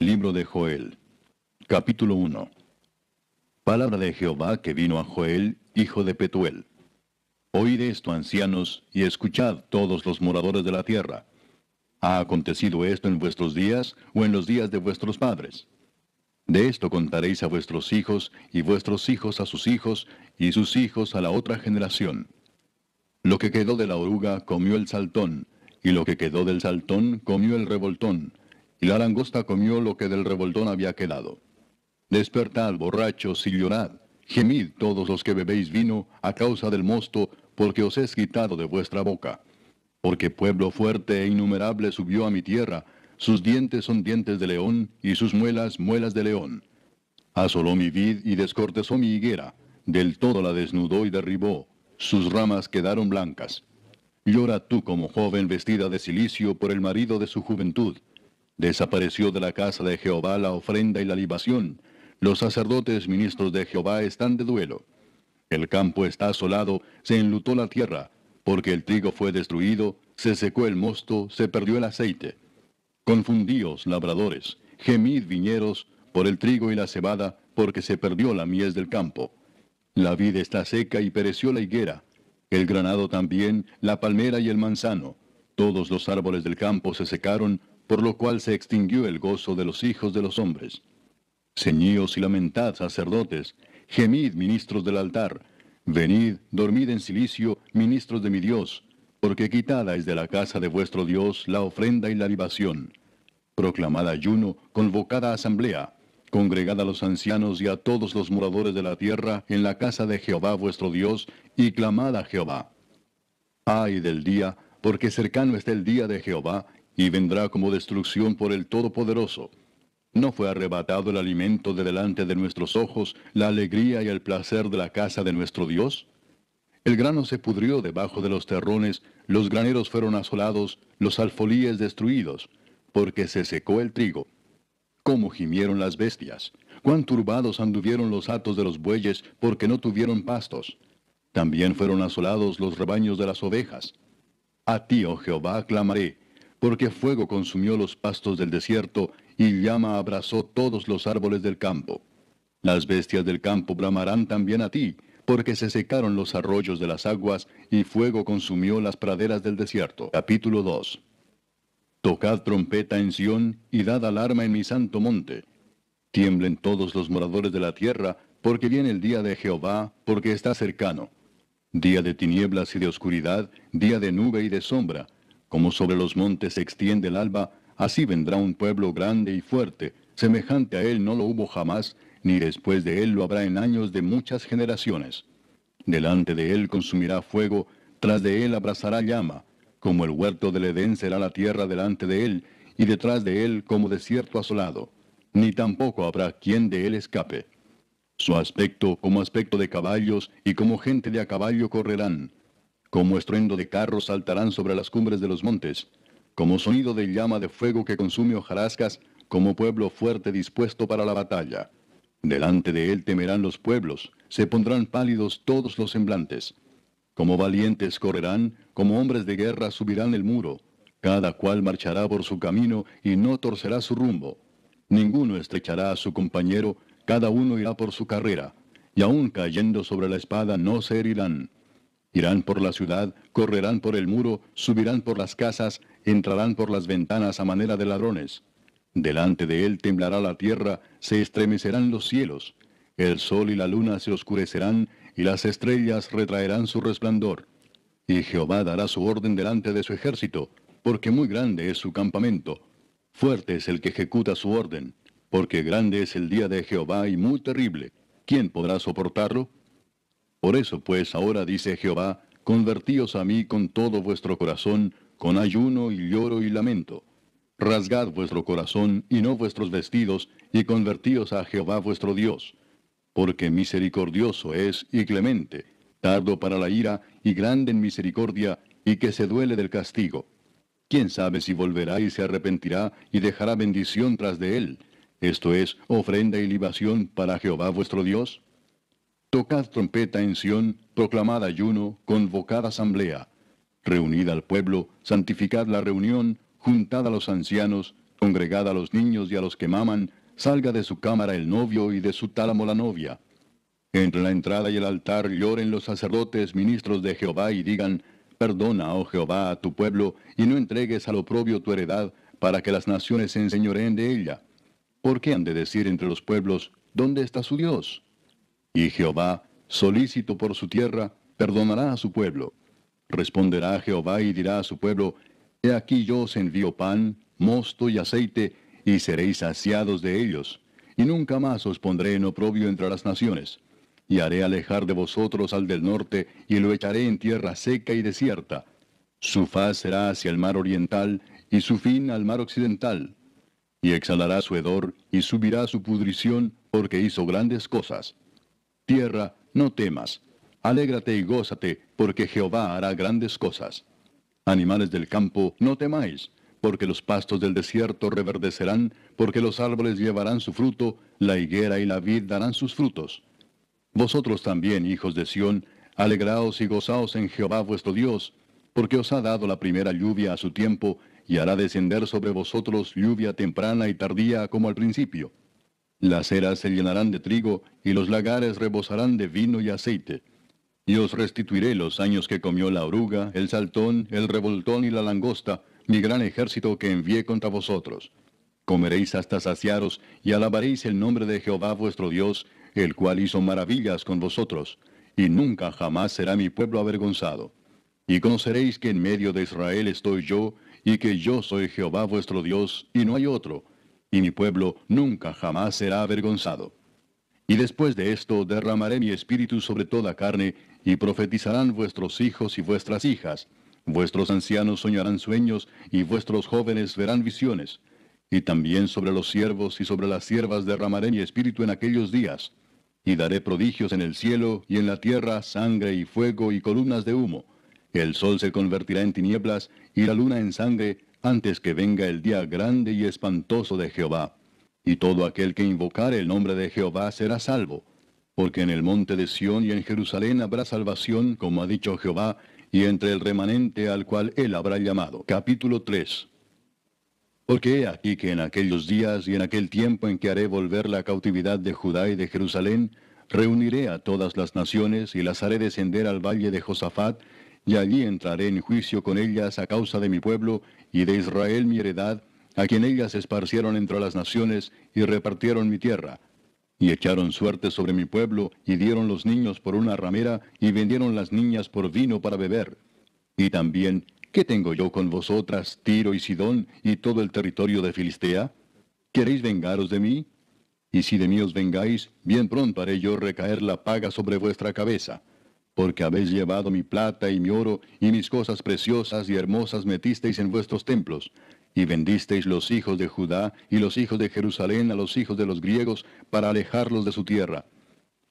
Libro de Joel. Capítulo 1. Palabra de Jehová que vino a Joel, hijo de Petuel. Oíd esto, ancianos, y escuchad todos los moradores de la tierra. ¿Ha acontecido esto en vuestros días o en los días de vuestros padres? De esto contaréis a vuestros hijos, y vuestros hijos a sus hijos, y sus hijos a la otra generación. Lo que quedó de la oruga comió el saltón, y lo que quedó del saltón comió el revoltón, y la langosta comió lo que del revoltón había quedado. Despertad, borrachos, y llorad, gemid todos los que bebéis vino a causa del mosto, porque os es quitado de vuestra boca. Porque pueblo fuerte e innumerable subió a mi tierra, sus dientes son dientes de león, y sus muelas muelas de león. Asoló mi vid y descortezó mi higuera, del todo la desnudó y derribó, sus ramas quedaron blancas. Llora tú como joven vestida de silicio por el marido de su juventud, Desapareció de la casa de Jehová la ofrenda y la libación. Los sacerdotes ministros de Jehová están de duelo. El campo está asolado, se enlutó la tierra, porque el trigo fue destruido, se secó el mosto, se perdió el aceite. Confundíos, labradores, gemid viñeros, por el trigo y la cebada, porque se perdió la mies del campo. La vid está seca y pereció la higuera, el granado también, la palmera y el manzano. Todos los árboles del campo se secaron, por lo cual se extinguió el gozo de los hijos de los hombres. Ceñíos y lamentad, sacerdotes, gemid, ministros del altar, venid, dormid en silicio, ministros de mi Dios, porque quitada es de la casa de vuestro Dios la ofrenda y la libación. Proclamad ayuno, convocada asamblea, congregad a los ancianos y a todos los moradores de la tierra en la casa de Jehová vuestro Dios, y clamad a Jehová. Ay del día, porque cercano está el día de Jehová, y vendrá como destrucción por el Todopoderoso. ¿No fue arrebatado el alimento de delante de nuestros ojos, la alegría y el placer de la casa de nuestro Dios? El grano se pudrió debajo de los terrones, los graneros fueron asolados, los alfolíes destruidos, porque se secó el trigo. ¿Cómo gimieron las bestias? ¿Cuán turbados anduvieron los atos de los bueyes, porque no tuvieron pastos? También fueron asolados los rebaños de las ovejas. A ti, oh Jehová, clamaré, porque fuego consumió los pastos del desierto, y llama abrazó todos los árboles del campo. Las bestias del campo bramarán también a ti, porque se secaron los arroyos de las aguas, y fuego consumió las praderas del desierto. Capítulo 2 Tocad trompeta en Sión, y dad alarma en mi santo monte. Tiemblen todos los moradores de la tierra, porque viene el día de Jehová, porque está cercano. Día de tinieblas y de oscuridad, día de nube y de sombra, como sobre los montes se extiende el alba, así vendrá un pueblo grande y fuerte, semejante a él no lo hubo jamás, ni después de él lo habrá en años de muchas generaciones. Delante de él consumirá fuego, tras de él abrazará llama, como el huerto del Edén será la tierra delante de él, y detrás de él como desierto asolado, ni tampoco habrá quien de él escape. Su aspecto como aspecto de caballos, y como gente de a caballo correrán, como estruendo de carros saltarán sobre las cumbres de los montes, como sonido de llama de fuego que consume hojarascas, como pueblo fuerte dispuesto para la batalla. Delante de él temerán los pueblos, se pondrán pálidos todos los semblantes. Como valientes correrán, como hombres de guerra subirán el muro. Cada cual marchará por su camino y no torcerá su rumbo. Ninguno estrechará a su compañero, cada uno irá por su carrera, y aun cayendo sobre la espada no se herirán. Irán por la ciudad, correrán por el muro, subirán por las casas, entrarán por las ventanas a manera de ladrones. Delante de él temblará la tierra, se estremecerán los cielos. El sol y la luna se oscurecerán, y las estrellas retraerán su resplandor. Y Jehová dará su orden delante de su ejército, porque muy grande es su campamento. Fuerte es el que ejecuta su orden, porque grande es el día de Jehová y muy terrible. ¿Quién podrá soportarlo? Por eso pues ahora dice Jehová, convertíos a mí con todo vuestro corazón, con ayuno y lloro y lamento. Rasgad vuestro corazón y no vuestros vestidos, y convertíos a Jehová vuestro Dios. Porque misericordioso es y clemente, tardo para la ira y grande en misericordia, y que se duele del castigo. ¿Quién sabe si volverá y se arrepentirá y dejará bendición tras de él? Esto es, ofrenda y libación para Jehová vuestro Dios. Tocad trompeta en Sión, proclamad ayuno, convocad asamblea. Reunid al pueblo, santificad la reunión, juntad a los ancianos, congregad a los niños y a los que maman, salga de su cámara el novio y de su tálamo la novia. Entre la entrada y el altar lloren los sacerdotes, ministros de Jehová, y digan, Perdona, oh Jehová, a tu pueblo, y no entregues al oprobio tu heredad, para que las naciones se enseñoreen de ella. ¿Por qué han de decir entre los pueblos, ¿dónde está su Dios? Y Jehová, solícito por su tierra, perdonará a su pueblo. Responderá Jehová y dirá a su pueblo, He aquí yo os envío pan, mosto y aceite, y seréis saciados de ellos, y nunca más os pondré en oprobio entre las naciones. Y haré alejar de vosotros al del norte, y lo echaré en tierra seca y desierta. Su faz será hacia el mar oriental, y su fin al mar occidental. Y exhalará su hedor, y subirá su pudrición, porque hizo grandes cosas. Tierra, no temas, alégrate y gózate, porque Jehová hará grandes cosas. Animales del campo, no temáis, porque los pastos del desierto reverdecerán, porque los árboles llevarán su fruto, la higuera y la vid darán sus frutos. Vosotros también, hijos de Sión, alegraos y gozaos en Jehová vuestro Dios, porque os ha dado la primera lluvia a su tiempo, y hará descender sobre vosotros lluvia temprana y tardía como al principio. Las eras se llenarán de trigo, y los lagares rebosarán de vino y aceite. Y os restituiré los años que comió la oruga, el saltón, el revoltón y la langosta, mi gran ejército que envié contra vosotros. Comeréis hasta saciaros, y alabaréis el nombre de Jehová vuestro Dios, el cual hizo maravillas con vosotros, y nunca jamás será mi pueblo avergonzado. Y conoceréis que en medio de Israel estoy yo, y que yo soy Jehová vuestro Dios, y no hay otro, y mi pueblo nunca jamás será avergonzado. Y después de esto derramaré mi espíritu sobre toda carne, y profetizarán vuestros hijos y vuestras hijas. Vuestros ancianos soñarán sueños, y vuestros jóvenes verán visiones. Y también sobre los siervos y sobre las siervas derramaré mi espíritu en aquellos días. Y daré prodigios en el cielo y en la tierra, sangre y fuego y columnas de humo. El sol se convertirá en tinieblas y la luna en sangre antes que venga el día grande y espantoso de Jehová y todo aquel que invocare el nombre de Jehová será salvo. Porque en el monte de Sión y en Jerusalén habrá salvación, como ha dicho Jehová, y entre el remanente al cual él habrá llamado. Capítulo 3 Porque he aquí que en aquellos días y en aquel tiempo en que haré volver la cautividad de Judá y de Jerusalén, reuniré a todas las naciones y las haré descender al valle de Josafat, y allí entraré en juicio con ellas a causa de mi pueblo y de Israel mi heredad, a quien ellas esparcieron entre las naciones y repartieron mi tierra. Y echaron suerte sobre mi pueblo, y dieron los niños por una ramera, y vendieron las niñas por vino para beber. Y también, ¿qué tengo yo con vosotras, Tiro y Sidón, y todo el territorio de Filistea? ¿Queréis vengaros de mí? Y si de mí os vengáis, bien pronto haré yo recaer la paga sobre vuestra cabeza. Porque habéis llevado mi plata y mi oro, y mis cosas preciosas y hermosas metisteis en vuestros templos, y vendisteis los hijos de Judá y los hijos de Jerusalén a los hijos de los griegos para alejarlos de su tierra.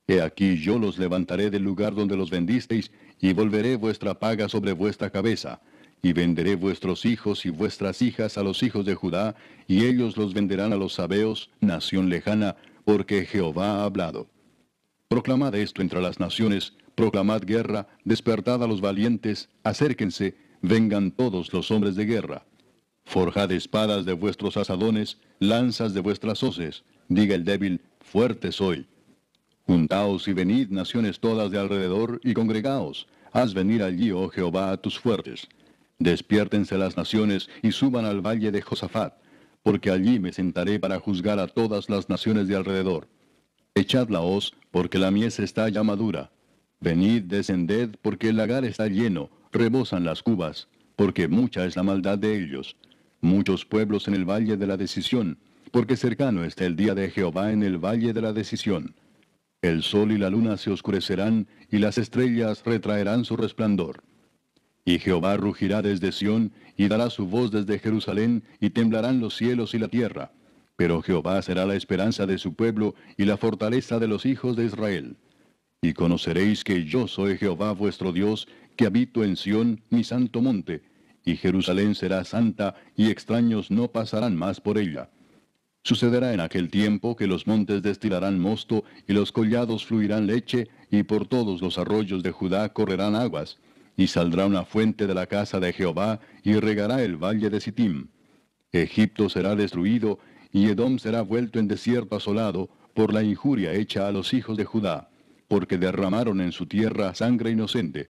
He aquí yo los levantaré del lugar donde los vendisteis, y volveré vuestra paga sobre vuestra cabeza, y venderé vuestros hijos y vuestras hijas a los hijos de Judá, y ellos los venderán a los sabeos, nación lejana, porque Jehová ha hablado. Proclamad esto entre las naciones, proclamad guerra, despertad a los valientes, acérquense, vengan todos los hombres de guerra. Forjad espadas de vuestros asadones, lanzas de vuestras hoces. Diga el débil, fuerte soy. Juntaos y venid, naciones todas de alrededor, y congregaos. Haz venir allí, oh Jehová, a tus fuertes. Despiértense las naciones y suban al valle de Josafat, porque allí me sentaré para juzgar a todas las naciones de alrededor. Echad la hoz, porque la mies está ya madura. Venid, descended, porque el lagar está lleno, rebosan las cubas, porque mucha es la maldad de ellos muchos pueblos en el valle de la decisión, porque cercano está el día de Jehová en el valle de la decisión. El sol y la luna se oscurecerán, y las estrellas retraerán su resplandor. Y Jehová rugirá desde Sión, y dará su voz desde Jerusalén, y temblarán los cielos y la tierra. Pero Jehová será la esperanza de su pueblo, y la fortaleza de los hijos de Israel. Y conoceréis que yo soy Jehová vuestro Dios, que habito en Sión, mi santo monte, y Jerusalén será santa, y extraños no pasarán más por ella. Sucederá en aquel tiempo que los montes destilarán mosto, y los collados fluirán leche, y por todos los arroyos de Judá correrán aguas, y saldrá una fuente de la casa de Jehová, y regará el valle de Sittim. Egipto será destruido, y Edom será vuelto en desierto asolado, por la injuria hecha a los hijos de Judá, porque derramaron en su tierra sangre inocente,